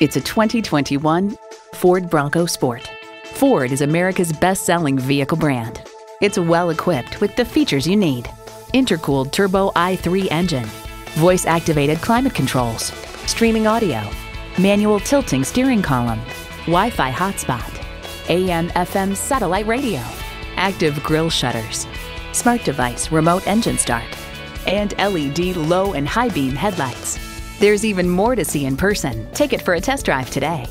It's a 2021 Ford Bronco Sport. Ford is America's best selling vehicle brand. It's well equipped with the features you need intercooled turbo i3 engine, voice activated climate controls, streaming audio, manual tilting steering column, Wi Fi hotspot, AM FM satellite radio, active grille shutters, smart device remote engine start, and LED low and high beam headlights. There's even more to see in person. Take it for a test drive today.